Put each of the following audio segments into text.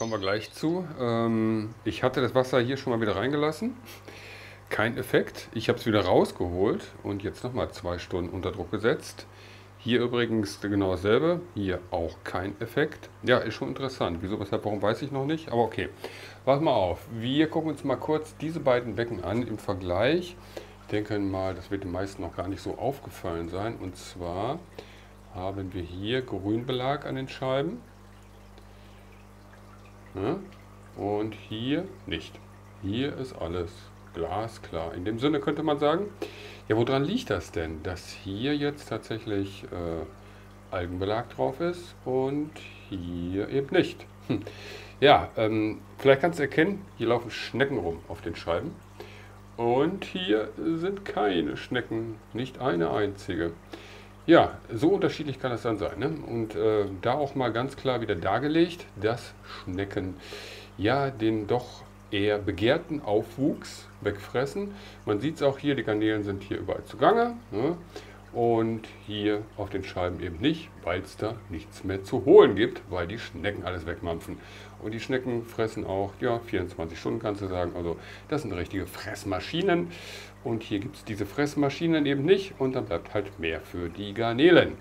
kommen wir gleich zu. Ähm, ich hatte das Wasser hier schon mal wieder reingelassen. Kein Effekt. Ich habe es wieder rausgeholt und jetzt nochmal zwei Stunden unter Druck gesetzt. Hier übrigens genau dasselbe. Hier auch kein Effekt. Ja, ist schon interessant. Wieso, weshalb, warum, weiß ich noch nicht. Aber okay. Pass mal auf. Wir gucken uns mal kurz diese beiden Becken an im Vergleich. Ich denke mal, das wird den meisten noch gar nicht so aufgefallen sein. Und zwar haben wir hier Grünbelag an den Scheiben. Ja, und hier nicht. Hier ist alles glasklar. In dem Sinne könnte man sagen, ja, woran liegt das denn, dass hier jetzt tatsächlich äh, Algenbelag drauf ist und hier eben nicht? Hm. Ja, ähm, vielleicht kannst du erkennen, hier laufen Schnecken rum auf den Scheiben. Und hier sind keine Schnecken, nicht eine einzige. Ja, so unterschiedlich kann es dann sein. Ne? Und äh, da auch mal ganz klar wieder dargelegt, dass Schnecken ja den doch eher begehrten Aufwuchs wegfressen. Man sieht es auch hier, die Garnelen sind hier überall zugange. Ne? Und hier auf den Scheiben eben nicht, weil es da nichts mehr zu holen gibt, weil die Schnecken alles wegmampfen. Und die Schnecken fressen auch, ja, 24 Stunden kannst du sagen. Also das sind richtige Fressmaschinen. Und hier gibt es diese Fressmaschinen eben nicht und dann bleibt halt mehr für die Garnelen.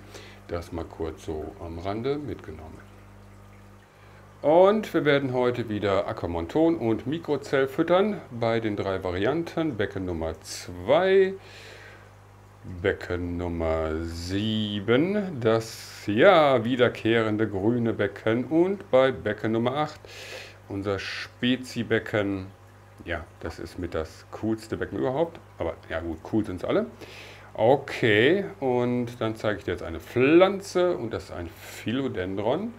Das mal kurz so am Rande mitgenommen. Und wir werden heute wieder Aquamonton und Mikrozell füttern bei den drei Varianten. Becken Nummer 2, Becken Nummer 7, das ja wiederkehrende grüne Becken und bei Becken Nummer 8 unser Spezi-Becken. Ja, das ist mit das coolste Becken überhaupt, aber ja gut, cool sind es alle. Okay, und dann zeige ich dir jetzt eine Pflanze und das ist ein Philodendron.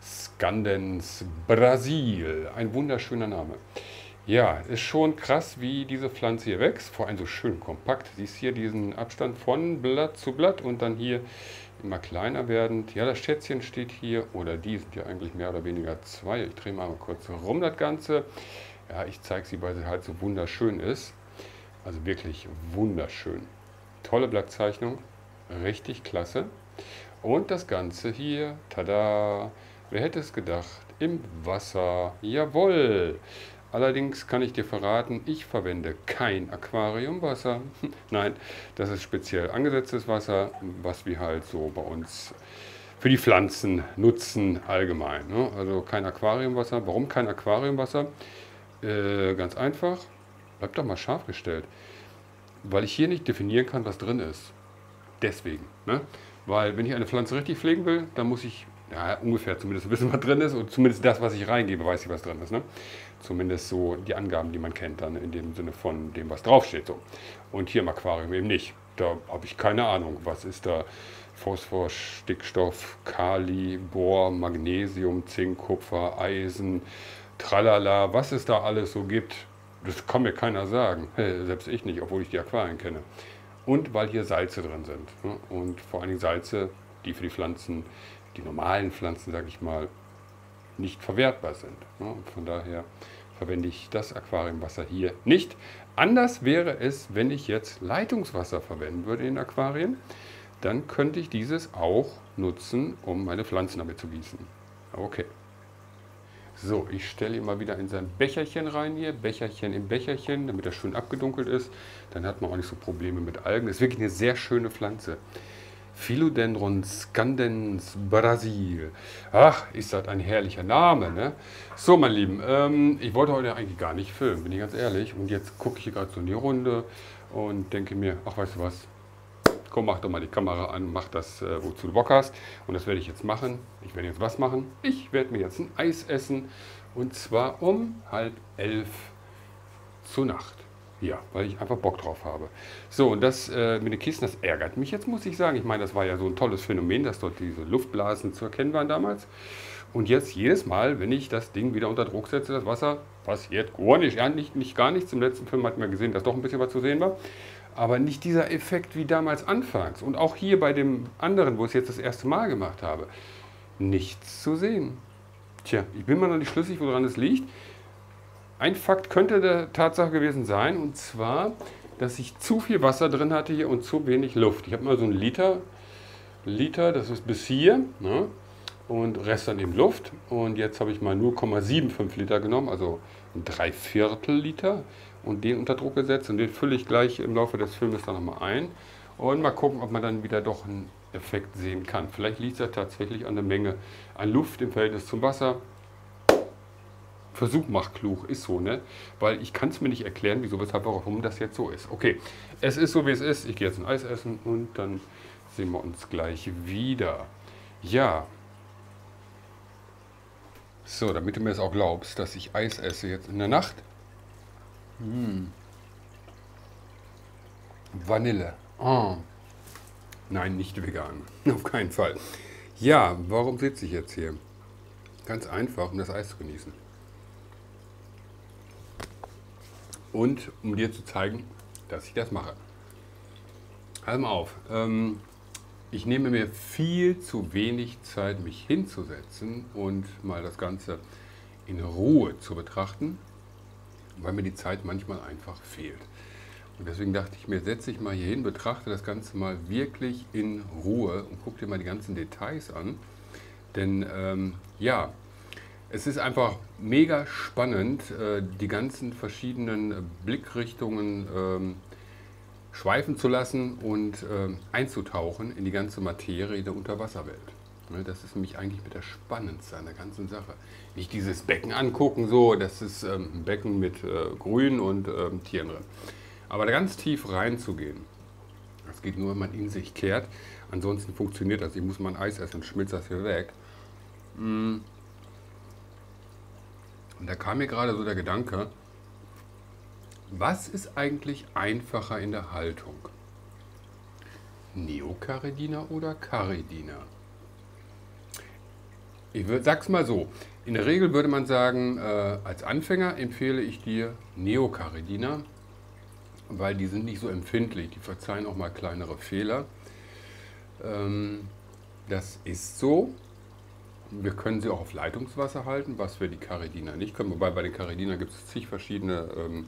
Scandens Brasil. Ein wunderschöner Name. Ja, ist schon krass, wie diese Pflanze hier wächst. Vor allem so schön kompakt. Siehst hier diesen Abstand von Blatt zu Blatt und dann hier immer kleiner werdend. Ja, das Schätzchen steht hier, oder die sind ja eigentlich mehr oder weniger zwei. Ich drehe mal kurz rum das Ganze. Ja, ich zeige sie, weil sie halt so wunderschön ist. Also wirklich wunderschön. Tolle Blattzeichnung, richtig klasse. Und das Ganze hier, tada, Wer hätte es gedacht? Im Wasser. Jawohl. Allerdings kann ich dir verraten, ich verwende kein Aquariumwasser. Nein, das ist speziell angesetztes Wasser, was wir halt so bei uns für die Pflanzen nutzen allgemein. Ne? Also kein Aquariumwasser. Warum kein Aquariumwasser? Äh, ganz einfach, bleibt doch mal scharf gestellt. Weil ich hier nicht definieren kann, was drin ist. Deswegen. Ne? Weil wenn ich eine Pflanze richtig pflegen will, dann muss ich ja, ungefähr zumindest wissen, was drin ist und zumindest das, was ich reingebe, weiß ich, was drin ist. Ne? Zumindest so die Angaben, die man kennt, dann in dem Sinne von dem, was draufsteht. So. Und hier im Aquarium eben nicht. Da habe ich keine Ahnung, was ist da Phosphor, Stickstoff, Kali, Bohr, Magnesium, Zink, Kupfer, Eisen, Tralala, was es da alles so gibt. Das kann mir keiner sagen, selbst ich nicht, obwohl ich die Aquarien kenne. Und weil hier Salze drin sind. Ne? Und vor allen Dingen Salze, die für die Pflanzen die normalen Pflanzen, sage ich mal, nicht verwertbar sind. Und von daher verwende ich das Aquariumwasser hier nicht. Anders wäre es, wenn ich jetzt Leitungswasser verwenden würde in Aquarien. Dann könnte ich dieses auch nutzen, um meine Pflanzen damit zu gießen. Okay. So, ich stelle ihn mal wieder in sein Becherchen rein hier. Becherchen im Becherchen, damit er schön abgedunkelt ist. Dann hat man auch nicht so Probleme mit Algen. Ist wirklich eine sehr schöne Pflanze. Philodendron scandens Brasil. Ach, ist das ein herrlicher Name, ne? So, mein Lieben, ähm, ich wollte heute eigentlich gar nicht filmen, bin ich ganz ehrlich. Und jetzt gucke ich hier gerade so in die Runde und denke mir, ach, weißt du was? Komm, mach doch mal die Kamera an, mach das, äh, wozu du Bock hast. Und das werde ich jetzt machen. Ich werde jetzt was machen? Ich werde mir jetzt ein Eis essen. Und zwar um halb elf zur Nacht. Ja, weil ich einfach Bock drauf habe. So, und das äh, mit den Kisten, das ärgert mich jetzt, muss ich sagen. Ich meine, das war ja so ein tolles Phänomen, dass dort diese Luftblasen zu erkennen waren damals. Und jetzt jedes Mal, wenn ich das Ding wieder unter Druck setze, das Wasser, passiert gar nicht. Ja, nicht, nicht gar nichts. Im letzten Film hatten wir gesehen, dass doch ein bisschen was zu sehen war. Aber nicht dieser Effekt wie damals anfangs. Und auch hier bei dem anderen, wo ich es jetzt das erste Mal gemacht habe, nichts zu sehen. Tja, ich bin mir noch nicht schlüssig, woran es liegt. Ein Fakt könnte der Tatsache gewesen sein, und zwar, dass ich zu viel Wasser drin hatte hier und zu wenig Luft. Ich habe mal so einen Liter, Liter, das ist bis hier, ne? und Rest dann eben Luft. Und jetzt habe ich mal 0,75 Liter genommen, also ein Dreiviertel Liter und den unter Druck gesetzt und den fülle ich gleich im Laufe des Filmes dann nochmal ein und mal gucken, ob man dann wieder doch einen Effekt sehen kann. Vielleicht liegt es ja tatsächlich an der Menge an Luft im Verhältnis zum Wasser. Versuch macht klug, ist so, ne? Weil ich kann es mir nicht erklären, wieso, weshalb, warum das jetzt so ist. Okay, es ist so, wie es ist. Ich gehe jetzt ein Eis essen und dann sehen wir uns gleich wieder. Ja. So, damit du mir es auch glaubst, dass ich Eis esse jetzt in der Nacht. Hm. Vanille. Oh. Nein, nicht vegan. Auf keinen Fall. Ja, warum sitze ich jetzt hier? Ganz einfach, um das Eis zu genießen. Und um dir zu zeigen, dass ich das mache. Halt mal auf. Ähm, ich nehme mir viel zu wenig Zeit, mich hinzusetzen und mal das Ganze in Ruhe zu betrachten, weil mir die Zeit manchmal einfach fehlt. Und deswegen dachte ich mir, setze ich mal hier hin, betrachte das Ganze mal wirklich in Ruhe und gucke dir mal die ganzen Details an. Denn ähm, ja, es ist einfach mega spannend, äh, die ganzen verschiedenen Blickrichtungen ähm, schweifen zu lassen und ähm, einzutauchen in die ganze Materie der Unterwasserwelt. Ne, das ist nämlich eigentlich mit der Spannendste an der ganzen Sache. Nicht dieses Becken angucken, so, das ist ähm, ein Becken mit äh, Grün und ähm, Tieren drin. Aber da ganz tief reinzugehen, das geht nur, wenn man in sich kehrt. Ansonsten funktioniert das. Ich muss mal ein Eis essen und schmilzt das hier weg. Mm. Und da kam mir gerade so der Gedanke, was ist eigentlich einfacher in der Haltung? Neocaridina oder Caridina? Ich würd, sag's mal so. In der Regel würde man sagen, äh, als Anfänger empfehle ich dir Neocaridina, weil die sind nicht so empfindlich. Die verzeihen auch mal kleinere Fehler. Ähm, das ist so. Wir können sie auch auf Leitungswasser halten, was wir die Caridina nicht können. Wobei bei den Caridina gibt es zig verschiedene ähm,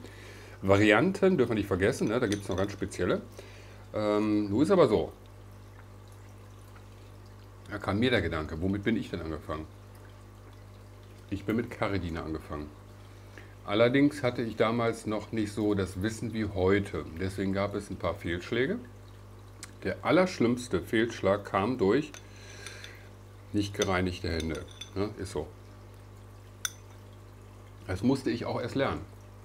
Varianten, dürfen wir nicht vergessen. Ne? Da gibt es noch ganz spezielle. Ähm, nun ist aber so. Da kam mir der Gedanke, womit bin ich denn angefangen? Ich bin mit Caridina angefangen. Allerdings hatte ich damals noch nicht so das Wissen wie heute. Deswegen gab es ein paar Fehlschläge. Der allerschlimmste Fehlschlag kam durch nicht gereinigte Hände. Ja, ist so. Das musste ich auch erst lernen.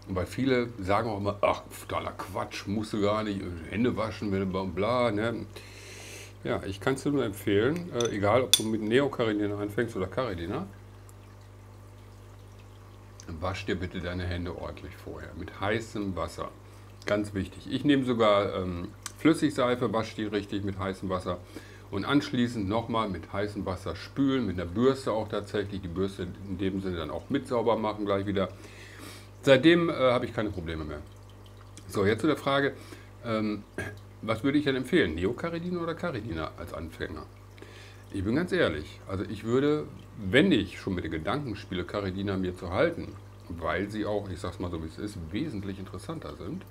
Weil viele sagen auch immer, ach, totaler Quatsch, musst du gar nicht Hände waschen, bla, ne? Ja, ich kann es dir nur empfehlen, äh, egal ob du mit Neocaridina anfängst oder Caridina, wasch dir bitte deine Hände ordentlich vorher mit heißem Wasser. Ganz wichtig. Ich nehme sogar ähm, Flüssigseife, wasche die richtig mit heißem Wasser und anschließend nochmal mit heißem Wasser spülen, mit einer Bürste auch tatsächlich, die Bürste in dem Sinne dann auch mit sauber machen gleich wieder. Seitdem äh, habe ich keine Probleme mehr. So, jetzt zu der Frage, ähm, was würde ich denn empfehlen, Neocaridina oder Caridina als Anfänger? Ich bin ganz ehrlich, also ich würde, wenn ich schon mit den Gedanken spiele, Caridina mir zu halten, weil sie auch, ich sag's mal so wie es ist, wesentlich interessanter sind,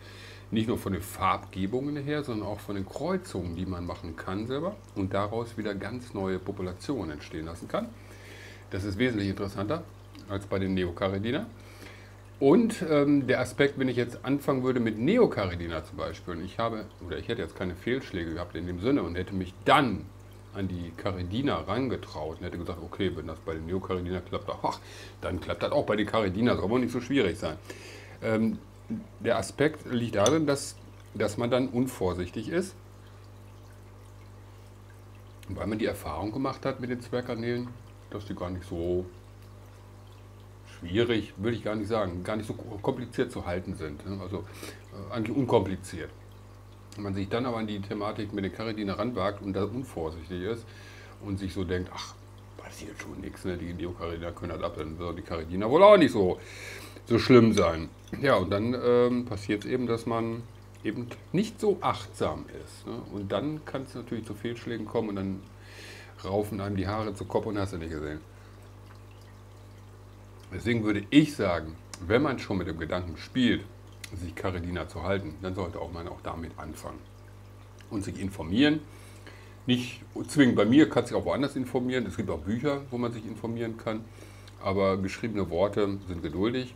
nicht nur von den Farbgebungen her, sondern auch von den Kreuzungen, die man machen kann selber und daraus wieder ganz neue Populationen entstehen lassen kann. Das ist wesentlich interessanter als bei den Neocaridina. Und ähm, der Aspekt, wenn ich jetzt anfangen würde mit Neocaridina zum Beispiel, und ich habe, oder ich hätte jetzt keine Fehlschläge gehabt in dem Sinne und hätte mich dann an die Caridina rangetraut und hätte gesagt, okay, wenn das bei den Neocaridina klappt, ach, dann klappt das auch bei den Caridina, soll wohl nicht so schwierig sein. Ähm, der Aspekt liegt darin, dass, dass man dann unvorsichtig ist, weil man die Erfahrung gemacht hat mit den Zwerggarnelen, dass die gar nicht so schwierig, würde ich gar nicht sagen, gar nicht so kompliziert zu halten sind. Ne? Also äh, eigentlich unkompliziert. Wenn man sich dann aber an die Thematik mit den Caridina ranwagt und da unvorsichtig ist und sich so denkt, ach, passiert schon nichts, ne? die Neocaridina können das ab, dann wird die Caridina wohl auch nicht so, so schlimm sein. Ja, und dann ähm, passiert es eben, dass man eben nicht so achtsam ist. Ne? Und dann kann es natürlich zu Fehlschlägen kommen und dann raufen einem die Haare zu Kopf und hast du nicht gesehen. Deswegen würde ich sagen, wenn man schon mit dem Gedanken spielt, sich Caridina zu halten, dann sollte auch man auch damit anfangen und sich informieren. nicht zwingend bei mir, kannst dich auch woanders informieren. Es gibt auch Bücher, wo man sich informieren kann. Aber geschriebene Worte sind geduldig.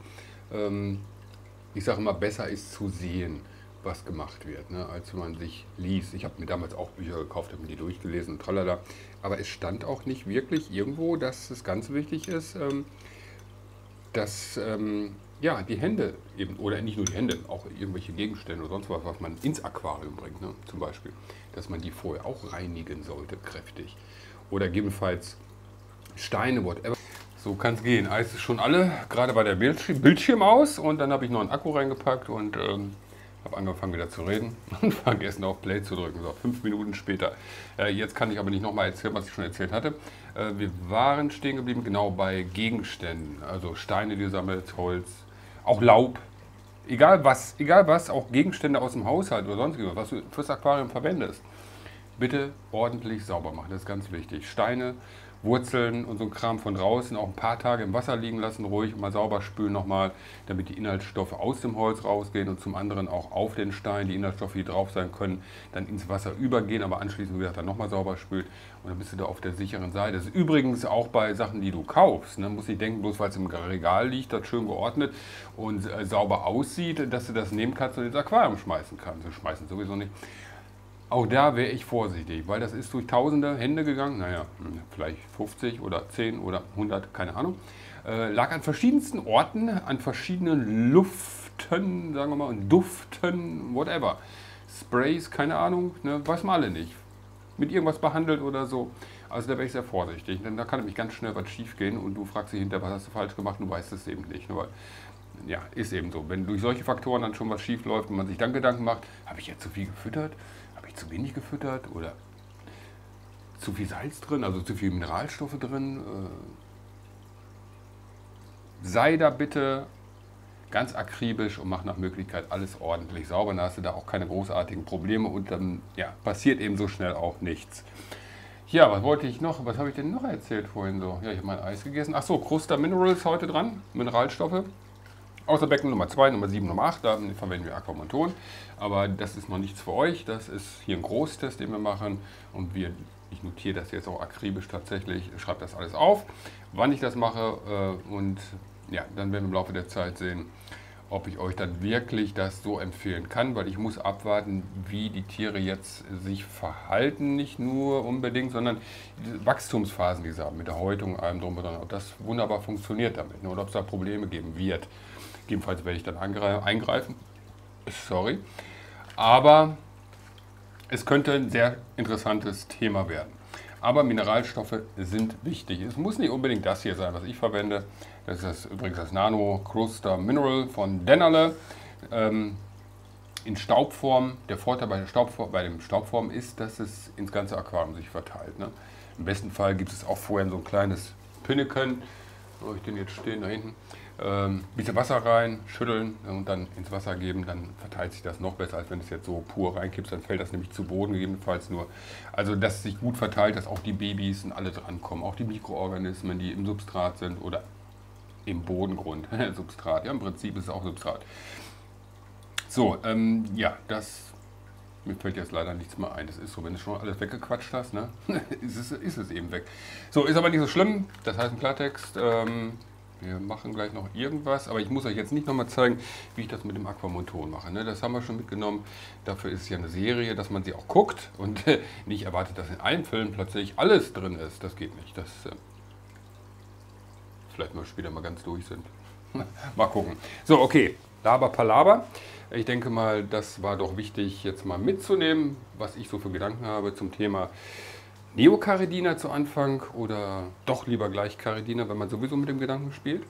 Ähm, ich sage immer, besser ist zu sehen, was gemacht wird, ne, als wenn man sich liest. Ich habe mir damals auch Bücher gekauft, habe mir die durchgelesen und tralala. Aber es stand auch nicht wirklich irgendwo, dass es ganz wichtig ist, ähm, dass ähm, ja, die Hände eben, oder nicht nur die Hände, auch irgendwelche Gegenstände oder sonst was, was man ins Aquarium bringt, ne, zum Beispiel, dass man die vorher auch reinigen sollte, kräftig. Oder gegebenenfalls Steine, whatever. So kann es gehen. Eis ist schon alle, gerade bei der Bildschirm aus und dann habe ich noch einen Akku reingepackt und ähm, habe angefangen wieder zu reden und vergessen auf Play zu drücken. So, fünf Minuten später. Äh, jetzt kann ich aber nicht nochmal erzählen, was ich schon erzählt hatte. Äh, wir waren stehen geblieben genau bei Gegenständen. Also Steine, die sammelt, Holz, auch Laub. Egal was, egal was, auch Gegenstände aus dem Haushalt oder sonst was du fürs Aquarium verwendest. Bitte ordentlich sauber machen, das ist ganz wichtig. Steine Wurzeln und so ein Kram von draußen auch ein paar Tage im Wasser liegen lassen, ruhig mal sauber spülen nochmal, damit die Inhaltsstoffe aus dem Holz rausgehen und zum anderen auch auf den Stein, die Inhaltsstoffe, die drauf sein können, dann ins Wasser übergehen, aber anschließend, wie gesagt, dann nochmal sauber spült und dann bist du da auf der sicheren Seite. Das ist übrigens auch bei Sachen, die du kaufst. Ne? Muss nicht denken, bloß weil es im Regal liegt, das schön geordnet und äh, sauber aussieht, dass du das nehmen kannst und ins Aquarium schmeißen kannst. Wir schmeißen sowieso nicht. Auch da wäre ich vorsichtig, weil das ist durch tausende Hände gegangen, naja, hm, vielleicht 50 oder 10 oder 100, keine Ahnung. Äh, lag an verschiedensten Orten, an verschiedenen Luften, sagen wir mal, und Duften, whatever. Sprays, keine Ahnung, ne, weiß man alle nicht. Mit irgendwas behandelt oder so. Also da wäre ich sehr vorsichtig, denn da kann nämlich ganz schnell was schief gehen und du fragst dich hinterher, was hast du falsch gemacht du weißt es eben nicht. Aber ja, ist eben so. Wenn durch solche Faktoren dann schon was schief läuft und man sich dann Gedanken macht, habe ich jetzt zu viel gefüttert? Ich zu wenig gefüttert oder zu viel Salz drin, also zu viel Mineralstoffe drin. Äh, sei da bitte ganz akribisch und mach nach Möglichkeit alles ordentlich sauber. Dann hast du da auch keine großartigen Probleme und dann ja, passiert eben so schnell auch nichts. Ja, was wollte ich noch? Was habe ich denn noch erzählt vorhin so? Ja, ich habe mein Eis gegessen. Ach so, Kruster Minerals heute dran, Mineralstoffe. Außer Becken Nummer 2, Nummer 7, Nummer 8, da verwenden wir Aquamonton. Aber das ist noch nichts für euch. Das ist hier ein Großtest, den wir machen. Und wir, ich notiere das jetzt auch akribisch tatsächlich, schreibe das alles auf, wann ich das mache. Äh, und ja, dann werden wir im Laufe der Zeit sehen, ob ich euch dann wirklich das so empfehlen kann, weil ich muss abwarten, wie die Tiere jetzt sich verhalten, nicht nur unbedingt, sondern die Wachstumsphasen, die sie haben, mit der Häutung, allem drum und dran, ob das wunderbar funktioniert damit ne, oder ob es da Probleme geben wird. Gegebenenfalls werde ich dann eingreifen. Sorry. Aber es könnte ein sehr interessantes Thema werden. Aber Mineralstoffe sind wichtig. Es muss nicht unbedingt das hier sein, was ich verwende. Das ist das, übrigens das Nano Cruster Mineral von Dennerle. Ähm, in Staubform. Der Vorteil bei, der Staubform, bei dem Staubform ist, dass es ins ganze Aquarium sich verteilt. Ne? Im besten Fall gibt es auch vorher so ein kleines Pinneken. Wo habe ich den jetzt stehen? Da hinten ähm, bisschen Wasser rein, schütteln und dann ins Wasser geben, dann verteilt sich das noch besser, als wenn du es jetzt so pur reinkippst, dann fällt das nämlich zu Boden gegebenenfalls nur. Also dass es sich gut verteilt, dass auch die Babys und alle drankommen, auch die Mikroorganismen, die im Substrat sind oder im Bodengrund, Substrat, ja im Prinzip ist es auch Substrat. So, ähm, ja, das mir fällt jetzt leider nichts mehr ein. Das ist so, wenn du schon alles weggequatscht hast, ne? ist, es, ist es eben weg. So, ist aber nicht so schlimm. Das heißt im Klartext, ähm, wir machen gleich noch irgendwas, aber ich muss euch jetzt nicht nochmal zeigen, wie ich das mit dem Aquamonton mache. Ne? Das haben wir schon mitgenommen. Dafür ist es ja eine Serie, dass man sie auch guckt und nicht erwartet, dass in einem Film plötzlich alles drin ist. Das geht nicht. Das, äh, vielleicht mal später mal ganz durch sind. mal gucken. So, okay. Laber Palaber. Ich denke mal, das war doch wichtig, jetzt mal mitzunehmen, was ich so für Gedanken habe zum Thema Neocaridina zu Anfang oder doch lieber gleich Caridina, wenn man sowieso mit dem Gedanken spielt?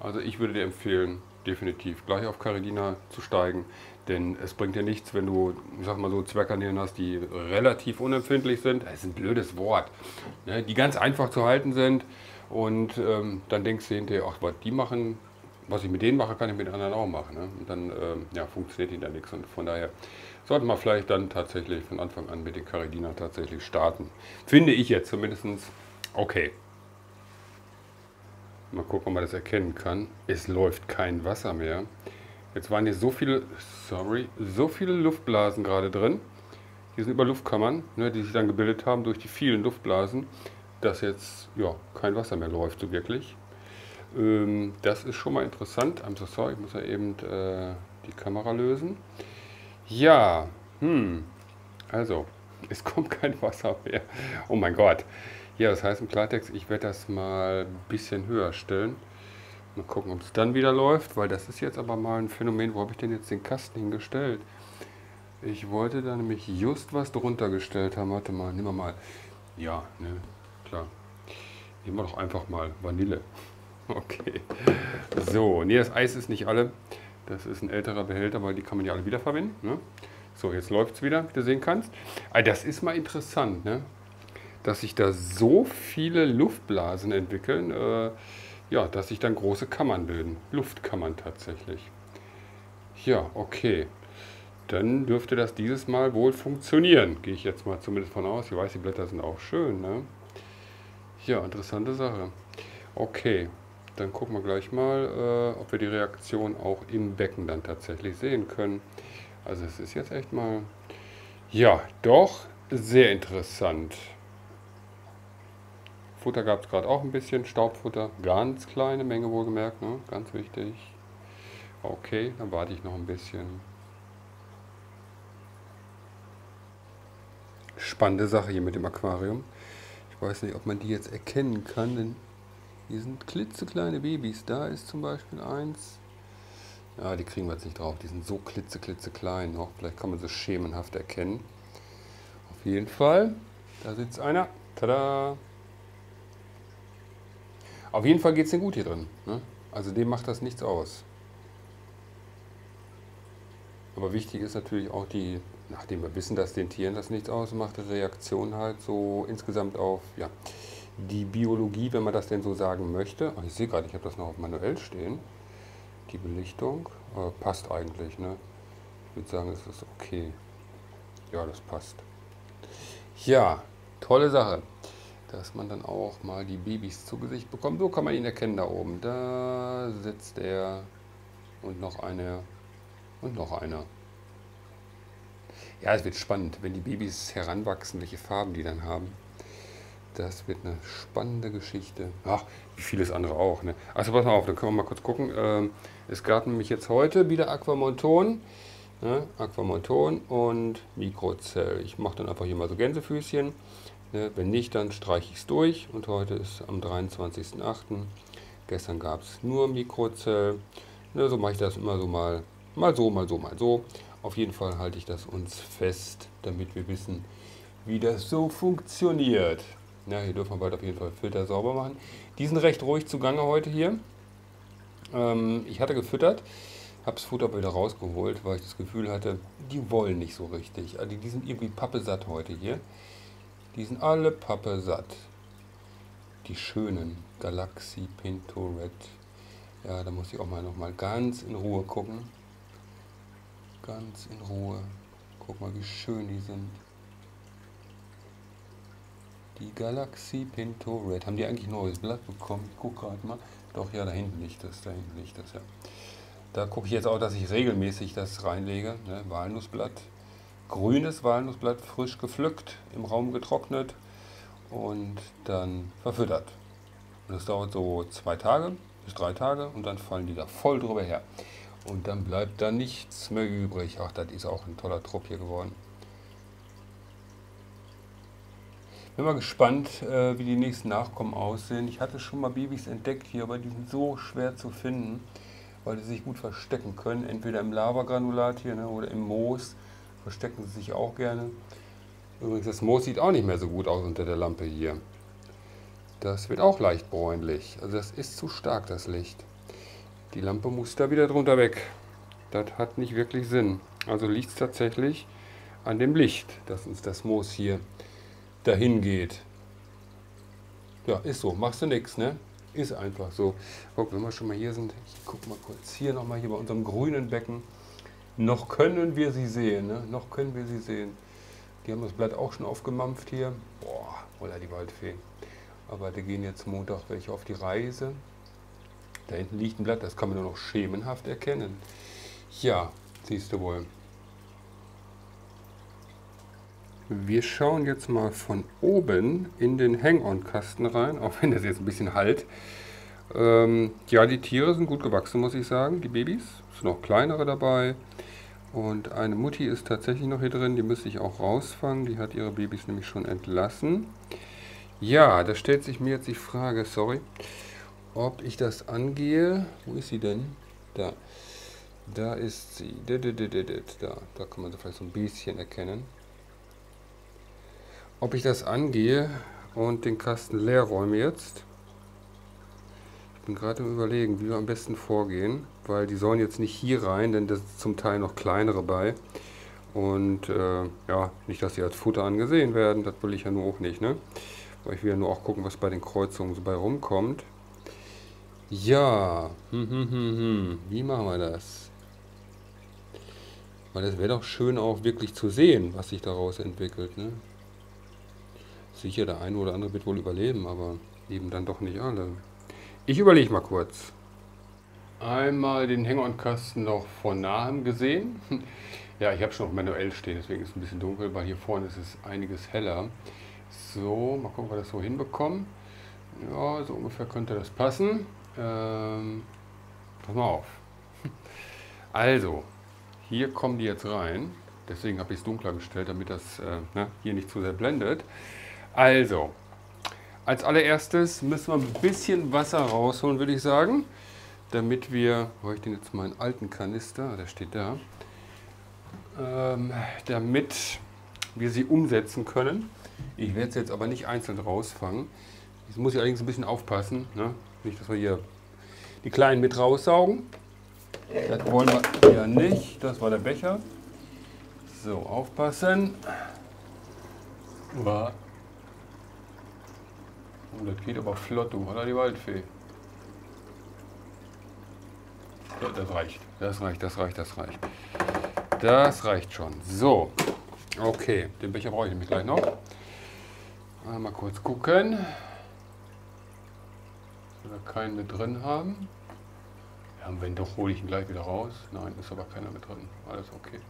Also ich würde dir empfehlen, definitiv gleich auf Caridina zu steigen, denn es bringt dir nichts, wenn du, ich sag mal so, Zwergkanälen hast, die relativ unempfindlich sind. Das ist ein blödes Wort, ne? die ganz einfach zu halten sind und ähm, dann denkst du hinterher, ach, was die machen, was ich mit denen mache, kann ich mit anderen auch machen. Ne? Und dann ähm, ja, funktioniert hinter nichts und von daher sollte man vielleicht dann tatsächlich von Anfang an mit den Caridina tatsächlich starten. Finde ich jetzt zumindest okay. Mal gucken, ob man das erkennen kann. Es läuft kein Wasser mehr. Jetzt waren hier so viele, sorry, so viele Luftblasen gerade drin. Hier sind Überluftkammern, ne, die sich dann gebildet haben durch die vielen Luftblasen, dass jetzt ja, kein Wasser mehr läuft so wirklich. Ähm, das ist schon mal interessant. I'm so sorry, ich muss ja eben äh, die Kamera lösen. Ja, hm, also, es kommt kein Wasser mehr. Oh mein Gott. Ja, das heißt im Klartext, ich werde das mal ein bisschen höher stellen. Mal gucken, ob es dann wieder läuft, weil das ist jetzt aber mal ein Phänomen. Wo habe ich denn jetzt den Kasten hingestellt? Ich wollte da nämlich just was drunter gestellt haben. Warte mal, nehmen wir mal. Ja, ne, klar. Nehmen wir doch einfach mal Vanille. Okay. So, nee, das Eis ist nicht alle. Das ist ein älterer Behälter, weil die kann man ja alle wiederverwenden. Ne? So, jetzt läuft es wieder, wie du sehen kannst. Aber ah, das ist mal interessant, ne? dass sich da so viele Luftblasen entwickeln, äh, ja, dass sich dann große Kammern bilden. Luftkammern tatsächlich. Ja, okay. Dann dürfte das dieses Mal wohl funktionieren. Gehe ich jetzt mal zumindest von aus. Ich weiß, die Blätter sind auch schön. Ne? Ja, interessante Sache. Okay, dann gucken wir gleich mal, äh, ob wir die Reaktion auch im Becken dann tatsächlich sehen können. Also es ist jetzt echt mal, ja, doch sehr interessant. Futter gab es gerade auch ein bisschen, Staubfutter, ganz kleine Menge wohlgemerkt, ne? ganz wichtig. Okay, dann warte ich noch ein bisschen. Spannende Sache hier mit dem Aquarium. Ich weiß nicht, ob man die jetzt erkennen kann, denn hier sind klitzekleine Babys. Da ist zum Beispiel eins. Ja, die kriegen wir jetzt nicht drauf. Die sind so klitze, klitzeklein noch. Vielleicht kann man sie schemenhaft erkennen. Auf jeden Fall. Da sitzt einer. Tada! Auf jeden Fall geht es denen gut hier drin. Ne? Also dem macht das nichts aus. Aber wichtig ist natürlich auch die, nachdem wir wissen, dass den Tieren das nichts ausmacht, die Reaktion halt so insgesamt auf ja, die Biologie, wenn man das denn so sagen möchte. Ach, ich sehe gerade, ich habe das noch auf manuell stehen. Die Belichtung äh, passt eigentlich. Ne? Ich würde sagen, es ist okay. Ja, das passt. Ja, tolle Sache dass man dann auch mal die Babys zu Gesicht bekommt. So kann man ihn erkennen da oben. Da sitzt er und noch eine und noch einer. Ja, es wird spannend, wenn die Babys heranwachsen, welche Farben die dann haben. Das wird eine spannende Geschichte. Ach, wie vieles andere auch. Ne? Also pass mal auf, dann können wir mal kurz gucken. Ähm, es gab nämlich jetzt heute wieder Aquamonton. Ne? Aquamonton und Mikrozell. Ich mache dann einfach hier mal so Gänsefüßchen. Ne, wenn nicht, dann streiche ich es durch und heute ist am 23.08. Gestern gab es nur Mikrozell. Ne, so mache ich das immer so mal, mal so, mal so, mal so. Auf jeden Fall halte ich das uns fest, damit wir wissen, wie das so funktioniert. Ja, hier dürfen wir bald auf jeden Fall Filter sauber machen. Die sind recht ruhig zugange heute hier. Ähm, ich hatte gefüttert, habe das Futter wieder rausgeholt, weil ich das Gefühl hatte, die wollen nicht so richtig. Also die sind irgendwie pappesatt heute hier. Die sind alle Pappe satt. Die schönen Galaxy Pinto Red. Ja, da muss ich auch mal noch mal ganz in Ruhe gucken. Ganz in Ruhe. Guck mal, wie schön die sind. Die Galaxy Pinto Red. Haben die eigentlich ein neues Blatt bekommen? Ich gucke gerade mal. Doch, ja, da hinten liegt das. Da hinten liegt das, ja. Da gucke ich jetzt auch, dass ich regelmäßig das reinlege. Ne? Walnussblatt grünes Walnussblatt frisch gepflückt, im Raum getrocknet und dann verfüttert. Das dauert so zwei Tage bis drei Tage und dann fallen die da voll drüber her. Und dann bleibt da nichts mehr übrig. Ach, das ist auch ein toller Trupp hier geworden. Bin mal gespannt, äh, wie die nächsten Nachkommen aussehen. Ich hatte schon mal Babys entdeckt hier, aber die sind so schwer zu finden, weil die sich gut verstecken können. Entweder im Lavagranulat hier ne, oder im Moos verstecken sie sich auch gerne. Übrigens, das Moos sieht auch nicht mehr so gut aus unter der Lampe hier. Das wird auch leicht bräunlich. Also das ist zu stark, das Licht. Die Lampe muss da wieder drunter weg. Das hat nicht wirklich Sinn. Also liegt es tatsächlich an dem Licht, dass uns das Moos hier dahin geht. Ja, ist so. Machst du nichts, ne? Ist einfach so. Guck, wenn wir schon mal hier sind, ich gucke mal kurz hier nochmal hier bei unserem grünen Becken. Noch können wir sie sehen, ne? noch können wir sie sehen. Die haben das Blatt auch schon aufgemampft hier. Boah, oder die Waldfee. Aber da gehen jetzt Montag welche auf die Reise. Da hinten liegt ein Blatt, das kann man nur noch schemenhaft erkennen. Ja, siehst du wohl. Wir schauen jetzt mal von oben in den Hang-On-Kasten rein, auch wenn das jetzt ein bisschen halt. Ähm, ja, die Tiere sind gut gewachsen, muss ich sagen, die Babys. Es sind noch kleinere dabei. Und eine Mutti ist tatsächlich noch hier drin, die müsste ich auch rausfangen. Die hat ihre Babys nämlich schon entlassen. Ja, da stellt sich mir jetzt die Frage, sorry, ob ich das angehe. Wo ist sie denn? Da. Da ist sie. Da, da, da, da, da kann man sie vielleicht so ein bisschen erkennen ob ich das angehe und den Kasten leer räume jetzt. Ich bin gerade im Überlegen, wie wir am besten vorgehen, weil die sollen jetzt nicht hier rein, denn das ist zum Teil noch kleinere bei. Und äh, ja, nicht, dass sie als Futter angesehen werden, das will ich ja nur auch nicht, ne? Weil ich will ja nur auch gucken, was bei den Kreuzungen so bei rumkommt. Ja, hm, hm, hm, hm. wie machen wir das? Weil es wäre doch schön auch wirklich zu sehen, was sich daraus entwickelt, ne? Sicher, der eine oder andere wird wohl überleben, aber eben dann doch nicht alle. Ich überlege mal kurz. Einmal den Hang-On-Kasten noch von nahem gesehen. Ja, ich habe schon auf manuell stehen, deswegen ist es ein bisschen dunkel, weil hier vorne ist es einiges heller. So, mal gucken, ob wir das so hinbekommen. Ja, so ungefähr könnte das passen. Ähm, pass mal auf. Also, hier kommen die jetzt rein. Deswegen habe ich es dunkler gestellt, damit das äh, ne, hier nicht zu sehr blendet. Also, als allererstes müssen wir ein bisschen Wasser rausholen, würde ich sagen, damit wir, wo ich den jetzt mal einen alten Kanister, der steht da, ähm, damit wir sie umsetzen können. Ich werde sie jetzt aber nicht einzeln rausfangen. Jetzt muss ich allerdings ein bisschen aufpassen, ne? nicht, dass wir hier die Kleinen mit raussaugen. Das wollen wir ja nicht. Das war der Becher. So, aufpassen. War Oh, das geht aber flott, du, oder die Waldfee? Ja, das reicht, das reicht, das reicht, das reicht. Das reicht schon. So, okay, den Becher brauche ich nämlich gleich noch. Mal kurz gucken. Dass wir keinen mit drin haben. Ja, wenn doch, hole ich ihn gleich wieder raus. Nein, ist aber keiner mit drin. Alles okay.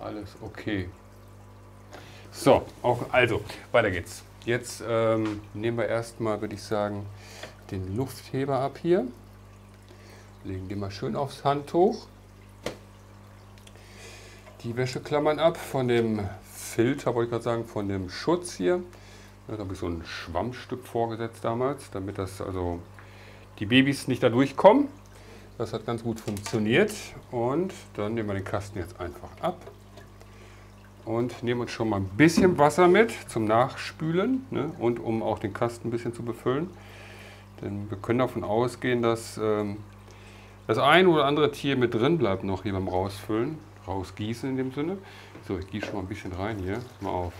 Alles okay. So, auch, also, weiter geht's. Jetzt ähm, nehmen wir erstmal, würde ich sagen, den Luftheber ab hier. Legen den mal schön aufs Handtuch. Die Wäscheklammern ab von dem Filter, wollte ich gerade sagen, von dem Schutz hier. Da habe ich so ein Schwammstück vorgesetzt damals, damit das also die Babys nicht da durchkommen. Das hat ganz gut funktioniert. Und dann nehmen wir den Kasten jetzt einfach ab und nehmen uns schon mal ein bisschen Wasser mit zum Nachspülen ne, und um auch den Kasten ein bisschen zu befüllen. Denn wir können davon ausgehen, dass ähm, das ein oder andere Tier mit drin bleibt noch hier beim Rausfüllen, rausgießen in dem Sinne. So, ich gieße schon mal ein bisschen rein hier, mal auf,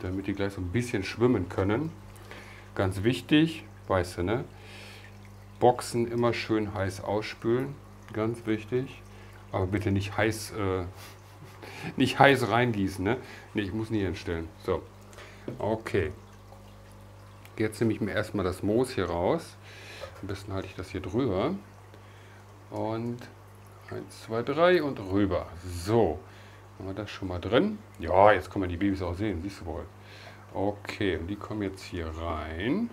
damit die gleich so ein bisschen schwimmen können. Ganz wichtig, weißt du, ne? Boxen immer schön heiß ausspülen, ganz wichtig. Aber bitte nicht heiß, äh, nicht heiß reingießen. Ne? Ne, ich muss nie entstellen. So, okay. Jetzt nehme ich mir erstmal das Moos hier raus. Am besten halte ich das hier drüber. Und 1, 2, 3 und rüber. So, haben wir das schon mal drin? Ja, jetzt können wir die Babys auch sehen, siehst du wohl. Okay, und die kommen jetzt hier rein.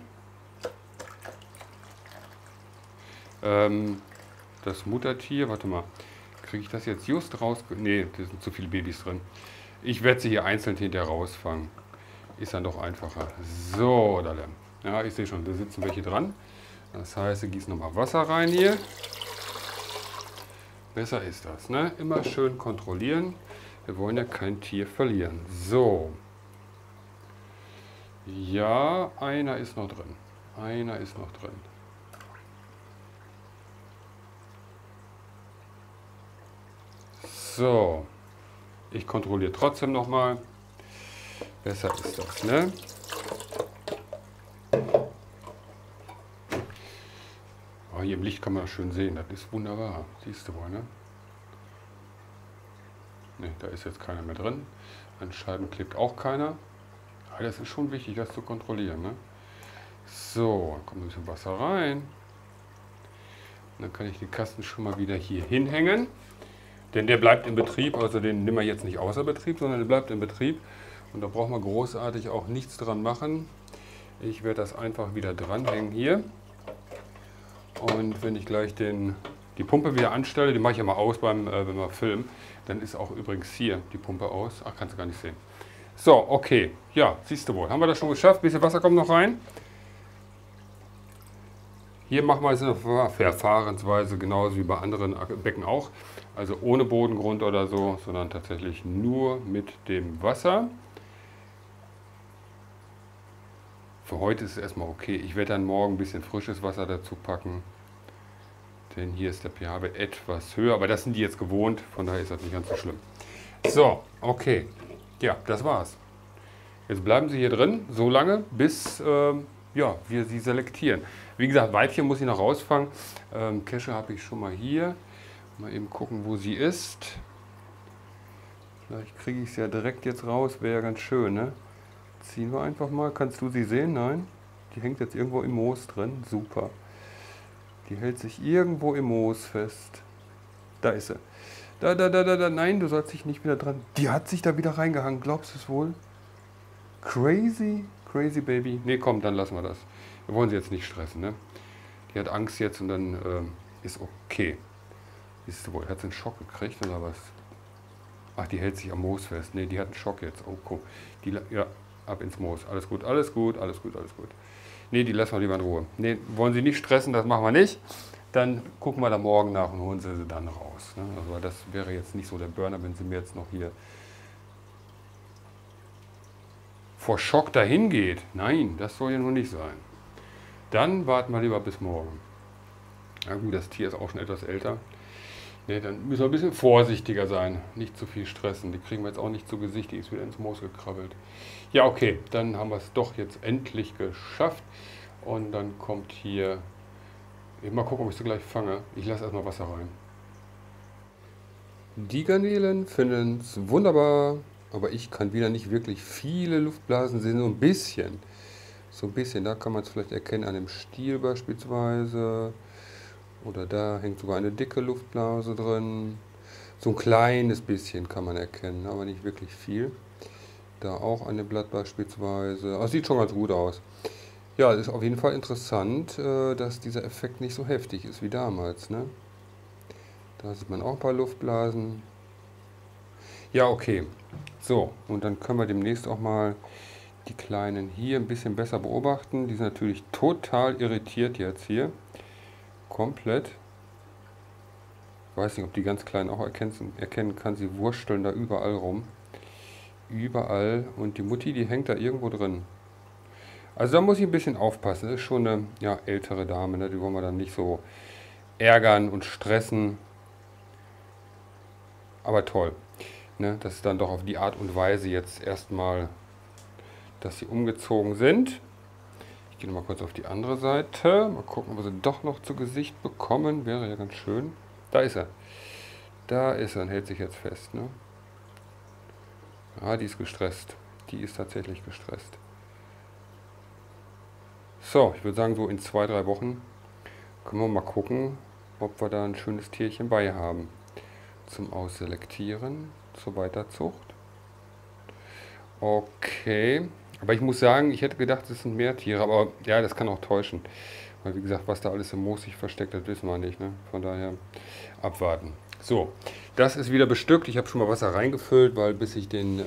Ähm, das Muttertier, warte mal, Kriege ich das jetzt just raus? Ne, da sind zu viele Babys drin. Ich werde sie hier einzeln hinterher rausfangen. Ist dann doch einfacher. So, Dalle. Ja, ich sehe schon, da sitzen welche dran. Das heißt, wir gießen nochmal Wasser rein hier. Besser ist das, ne? Immer schön kontrollieren. Wir wollen ja kein Tier verlieren. So. Ja, einer ist noch drin. Einer ist noch drin. So, ich kontrolliere trotzdem nochmal. Besser ist das, ne? Oh, hier im Licht kann man das schön sehen, das ist wunderbar. Siehst du wohl, ne? Ne, da ist jetzt keiner mehr drin. An Scheiben klebt auch keiner. Aber das ist schon wichtig, das zu kontrollieren, ne? So, kommt ein bisschen Wasser rein. Und dann kann ich den Kasten schon mal wieder hier hinhängen. Denn der bleibt in Betrieb, also den nehmen wir jetzt nicht außer Betrieb, sondern der bleibt in Betrieb. Und da braucht man großartig auch nichts dran machen. Ich werde das einfach wieder dranhängen hier. Und wenn ich gleich den, die Pumpe wieder anstelle, die mache ich ja mal aus, beim, äh, wenn wir filmen, dann ist auch übrigens hier die Pumpe aus. Ach, kannst du gar nicht sehen. So, okay. Ja, siehst du wohl. Haben wir das schon geschafft? Ein bisschen Wasser kommt noch rein. Hier machen wir es in der Verfahrensweise genauso wie bei anderen Becken auch. Also ohne Bodengrund oder so, sondern tatsächlich nur mit dem Wasser. Für heute ist es erstmal okay. Ich werde dann morgen ein bisschen frisches Wasser dazu packen. Denn hier ist der pH-Wert etwas höher, aber das sind die jetzt gewohnt, von daher ist das nicht ganz so schlimm. So, okay. Ja, das war's. Jetzt bleiben Sie hier drin, so lange, bis ähm, ja, wir sie selektieren. Wie gesagt, Weibchen muss ich noch rausfangen. Ähm, Kesche habe ich schon mal hier. Mal eben gucken, wo sie ist. Vielleicht kriege ich sie ja direkt jetzt raus, wäre ja ganz schön, ne? Ziehen wir einfach mal. Kannst du sie sehen? Nein? Die hängt jetzt irgendwo im Moos drin. Super. Die hält sich irgendwo im Moos fest. Da ist sie. Da, da, da, da, da. Nein, du sollst dich nicht wieder dran. Die hat sich da wieder reingehangen. Glaubst du es wohl? Crazy, crazy baby. Nee, komm, dann lassen wir das. Wir wollen sie jetzt nicht stressen, ne? Die hat Angst jetzt und dann äh, ist okay. Siehst du wohl, hat sie einen Schock gekriegt oder was? Ach, die hält sich am Moos fest. Nee, die hat einen Schock jetzt. Oh, cool. Die, ja, ab ins Moos. Alles gut, alles gut, alles gut, alles gut. Nee, die lassen wir lieber in Ruhe. Nee, wollen Sie nicht stressen, das machen wir nicht. Dann gucken wir da morgen nach und holen Sie sie dann raus. Ne? Also das wäre jetzt nicht so der Burner, wenn Sie mir jetzt noch hier vor Schock dahin geht. Nein, das soll ja nur nicht sein. Dann warten wir lieber bis morgen. Na gut, das Tier ist auch schon etwas älter. Nee, dann müssen wir ein bisschen vorsichtiger sein. Nicht zu viel stressen. Die kriegen wir jetzt auch nicht zu Gesicht. Die ist wieder ins Moos gekrabbelt. Ja, okay. Dann haben wir es doch jetzt endlich geschafft. Und dann kommt hier... Mal gucken, ob ich sie gleich fange. Ich lasse erstmal Wasser rein. Die Garnelen finden es wunderbar. Aber ich kann wieder nicht wirklich viele Luftblasen sehen. So ein bisschen. So ein bisschen. Da kann man es vielleicht erkennen an dem Stiel beispielsweise. Oder da hängt sogar eine dicke Luftblase drin. So ein kleines bisschen kann man erkennen, aber nicht wirklich viel. Da auch eine Blatt beispielsweise. Aber sieht schon ganz gut aus. Ja, ist auf jeden Fall interessant, äh, dass dieser Effekt nicht so heftig ist wie damals. Ne? Da sieht man auch ein paar Luftblasen. Ja, okay. So, und dann können wir demnächst auch mal die Kleinen hier ein bisschen besser beobachten. Die sind natürlich total irritiert jetzt hier komplett. Ich weiß nicht, ob die ganz Kleinen auch erkennen, erkennen kann. Sie wursteln da überall rum. Überall. Und die Mutti, die hängt da irgendwo drin. Also da muss ich ein bisschen aufpassen. Das ist schon eine ja, ältere Dame. Ne? Die wollen wir dann nicht so ärgern und stressen. Aber toll. Ne? Das ist dann doch auf die Art und Weise jetzt erstmal, dass sie umgezogen sind. Ich gehe mal kurz auf die andere Seite. Mal gucken, ob wir sie doch noch zu Gesicht bekommen. Wäre ja ganz schön. Da ist er. Da ist er und hält sich jetzt fest. Ne? Ah, die ist gestresst. Die ist tatsächlich gestresst. So, ich würde sagen, so in zwei, drei Wochen können wir mal gucken, ob wir da ein schönes Tierchen bei haben. Zum Ausselektieren, zur Weiterzucht. Okay. Aber ich muss sagen, ich hätte gedacht, es sind mehr Tiere, aber ja, das kann auch täuschen. Weil wie gesagt, was da alles im Moos sich versteckt, das wissen wir nicht. Ne? Von daher abwarten. So, das ist wieder bestückt. Ich habe schon mal Wasser reingefüllt, weil bis ich den, äh,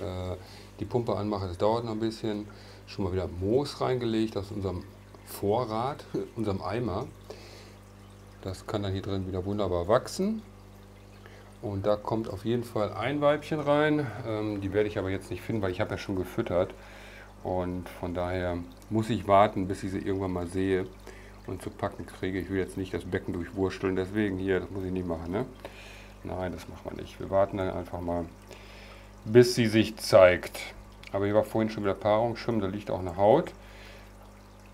die Pumpe anmache, das dauert noch ein bisschen. Schon mal wieder Moos reingelegt aus unserem Vorrat, unserem Eimer. Das kann dann hier drin wieder wunderbar wachsen. Und da kommt auf jeden Fall ein Weibchen rein. Ähm, die werde ich aber jetzt nicht finden, weil ich habe ja schon gefüttert. Und von daher muss ich warten, bis ich sie irgendwann mal sehe und zu packen kriege. Ich will jetzt nicht das Becken durchwursteln, deswegen hier, das muss ich nicht machen. Ne? Nein, das machen wir nicht. Wir warten dann einfach mal, bis sie sich zeigt. Aber hier war vorhin schon wieder Paarungsschirm, da liegt auch eine Haut.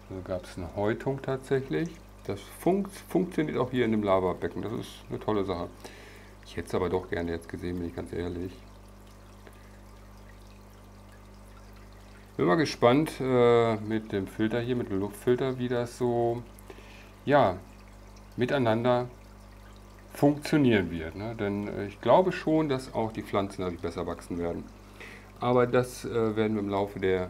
Da gab es eine Häutung tatsächlich. Das funkt, funktioniert auch hier in dem Lavabecken. Das ist eine tolle Sache. Ich hätte es aber doch gerne jetzt gesehen, bin ich ganz ehrlich. Bin mal gespannt äh, mit dem Filter hier, mit dem Luftfilter, wie das so ja, miteinander funktionieren wird. Ne? Denn äh, ich glaube schon, dass auch die Pflanzen dadurch besser wachsen werden. Aber das äh, werden wir im Laufe der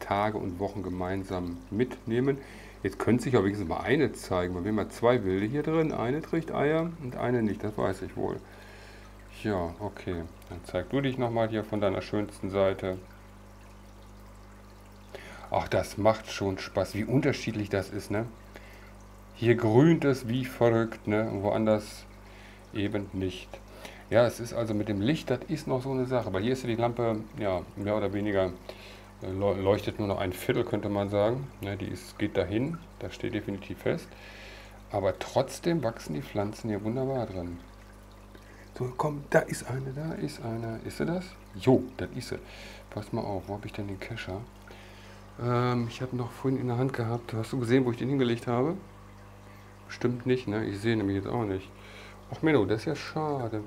Tage und Wochen gemeinsam mitnehmen. Jetzt könnte sich auch wenigstens mal eine zeigen, weil wir haben zwei Bilder hier drin. Eine trägt Eier und eine nicht, das weiß ich wohl. Ja, okay. Dann zeig du dich nochmal hier von deiner schönsten Seite. Ach, das macht schon Spaß, wie unterschiedlich das ist, ne? Hier grünt es wie verrückt, ne? Und woanders eben nicht. Ja, es ist also mit dem Licht, das ist noch so eine Sache. Weil hier ist ja die Lampe, ja, mehr oder weniger äh, leuchtet nur noch ein Viertel, könnte man sagen. Ne, die ist, geht dahin, das steht definitiv fest. Aber trotzdem wachsen die Pflanzen hier wunderbar drin. So, komm, da ist eine, da ist eine. Ist sie das? Jo, das ist sie. Pass mal auf, wo habe ich denn den Kescher? Ähm, ich habe noch vorhin in der Hand gehabt. Hast du gesehen, wo ich den hingelegt habe? Bestimmt nicht, ne? Ich sehe nämlich jetzt auch nicht. Ach Menno, das ist ja schade.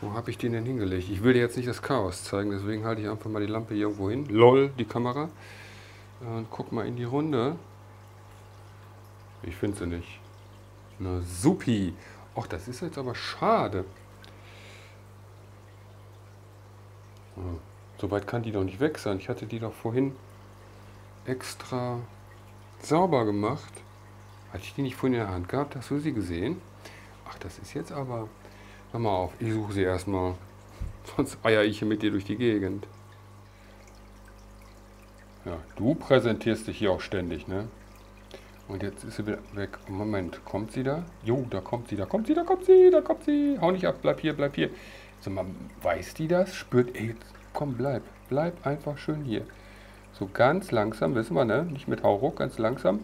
Wo habe ich den denn hingelegt? Ich will dir jetzt nicht das Chaos zeigen, deswegen halte ich einfach mal die Lampe hier irgendwo hin. LOL, die Kamera. Und guck mal in die Runde. Ich finde sie nicht. Na supi. Ach, das ist jetzt aber schade. Oh, so weit kann die doch nicht weg sein. Ich hatte die doch vorhin extra sauber gemacht. Hatte ich die nicht vorhin in der Hand gehabt? Hast du sie gesehen? Ach, das ist jetzt aber... Hör mal auf, ich suche sie erstmal. Sonst eier ich hier mit dir durch die Gegend. Ja, du präsentierst dich hier auch ständig, ne? Und jetzt ist sie wieder weg. Moment, kommt sie da? Jo, da kommt sie, da kommt sie, da kommt sie, da kommt sie. Hau nicht ab, bleib hier, bleib hier. So, man weiß die das? Spürt, ey, komm, bleib. Bleib einfach schön hier. So ganz langsam, wissen wir, ne? Nicht mit Hauruck, ganz langsam.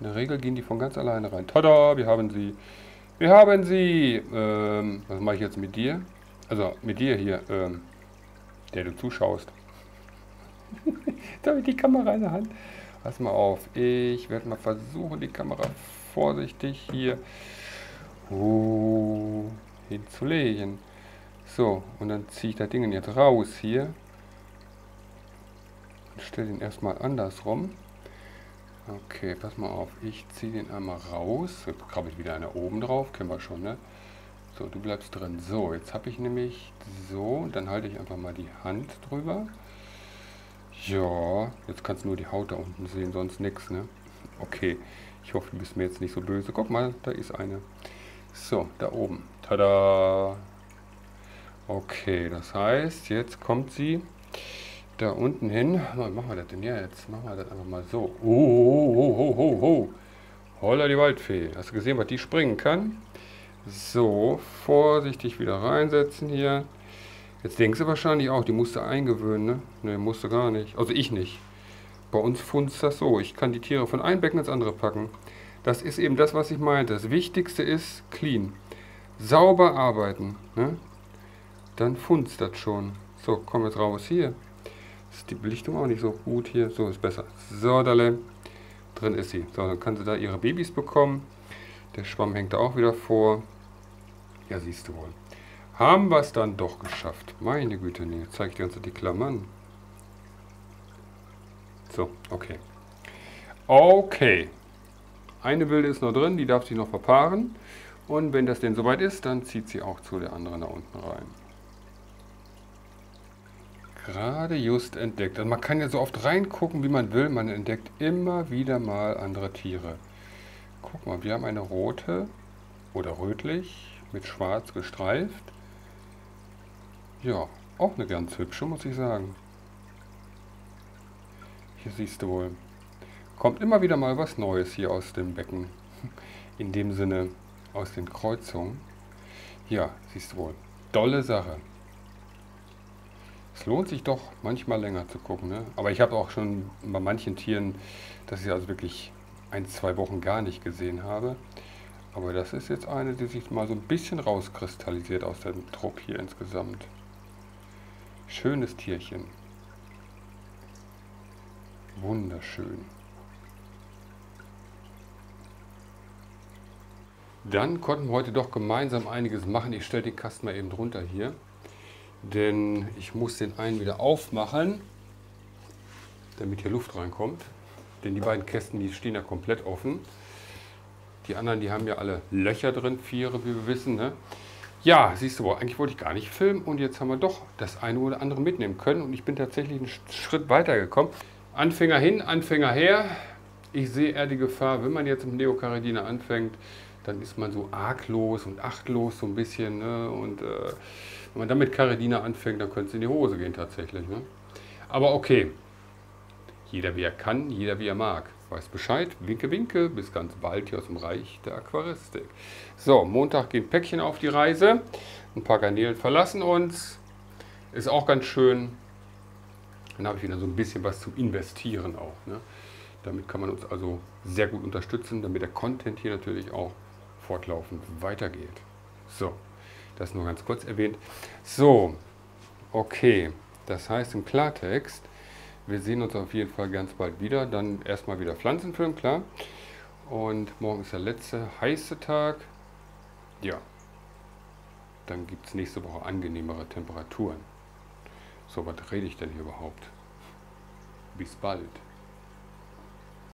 In der Regel gehen die von ganz alleine rein. Tada, wir haben sie. Wir haben sie. Ähm, was mache ich jetzt mit dir? Also mit dir hier, ähm, der du zuschaust. da habe ich die Kamera in der Hand. Pass mal auf. Ich werde mal versuchen, die Kamera vorsichtig hier uh, hinzulegen. So, und dann ziehe ich das Ding jetzt raus hier. Und stelle ihn erstmal andersrum. Okay, pass mal auf. Ich ziehe den einmal raus. Jetzt krabbelt wieder einer oben drauf. Kennen wir schon, ne? So, du bleibst drin. So, jetzt habe ich nämlich so. Dann halte ich einfach mal die Hand drüber. Ja, jetzt kannst du nur die Haut da unten sehen, sonst nichts, ne? Okay, ich hoffe, du bist mir jetzt nicht so böse. Guck mal, da ist eine. So, da oben. Tada! Okay, das heißt, jetzt kommt sie da unten hin. Was machen wir das denn jetzt? Machen wir das einfach mal so. Oh, oh, oh, oh, oh, oh. Holla die Waldfee. Hast du gesehen, was die springen kann? So, vorsichtig wieder reinsetzen hier. Jetzt denkst du wahrscheinlich auch, die musste eingewöhnen, ne? Ne, musste gar nicht. Also ich nicht. Bei uns funzt das so. Ich kann die Tiere von einem Becken ins andere packen. Das ist eben das, was ich meinte. Das Wichtigste ist clean. Sauber arbeiten. Ne? Dann funzt das schon. So, komm jetzt raus hier ist die Belichtung auch nicht so gut hier. So ist besser. So, Dalle. Drin ist sie. So, dann kann sie da ihre Babys bekommen. Der Schwamm hängt da auch wieder vor. Ja, siehst du wohl. Haben wir es dann doch geschafft. Meine Güte, nee, zeige ich dir uns die Klammern. So, okay. Okay. Eine wilde ist noch drin, die darf sich noch verpaaren. Und wenn das denn soweit ist, dann zieht sie auch zu der anderen da unten rein. Gerade just entdeckt. Also man kann ja so oft reingucken, wie man will. Man entdeckt immer wieder mal andere Tiere. Guck mal, wir haben eine rote oder rötlich mit schwarz gestreift. Ja, auch eine ganz hübsche, muss ich sagen. Hier siehst du wohl. Kommt immer wieder mal was Neues hier aus dem Becken. In dem Sinne aus den Kreuzungen. Ja, siehst du wohl. Dolle Sache. Es lohnt sich doch manchmal länger zu gucken. Ne? Aber ich habe auch schon bei manchen Tieren, dass ich also wirklich ein, zwei Wochen gar nicht gesehen habe. Aber das ist jetzt eine, die sich mal so ein bisschen rauskristallisiert aus dem Trupp hier insgesamt. Schönes Tierchen. Wunderschön. Dann konnten wir heute doch gemeinsam einiges machen. Ich stelle den Kasten mal eben drunter hier denn ich muss den einen wieder aufmachen, damit hier Luft reinkommt. Denn die beiden Kästen, die stehen ja komplett offen. Die anderen, die haben ja alle Löcher drin, Viere, wie wir wissen. Ne? Ja, siehst du, eigentlich wollte ich gar nicht filmen und jetzt haben wir doch das eine oder andere mitnehmen können und ich bin tatsächlich einen Schritt weiter gekommen. Anfänger hin, Anfänger her. Ich sehe eher die Gefahr, wenn man jetzt mit Neocaridina anfängt, dann ist man so arglos und achtlos so ein bisschen. Ne? Und äh, wenn man dann mit Caridina anfängt, dann könnte es in die Hose gehen tatsächlich. Ne? Aber okay, jeder wie er kann, jeder wie er mag. Weiß Bescheid, winke, winke, bis ganz bald hier aus dem Reich der Aquaristik. So, Montag gehen Päckchen auf die Reise. Ein paar Garnelen verlassen uns. Ist auch ganz schön. Dann habe ich wieder so ein bisschen was zum Investieren auch. Ne? Damit kann man uns also sehr gut unterstützen, damit der Content hier natürlich auch fortlaufend weitergeht. So, das nur ganz kurz erwähnt. So, okay. Das heißt im Klartext, wir sehen uns auf jeden Fall ganz bald wieder. Dann erstmal wieder Pflanzenfilm, klar. Und morgen ist der letzte heiße Tag. Ja. Dann gibt es nächste Woche angenehmere Temperaturen. So, was rede ich denn hier überhaupt? Bis bald.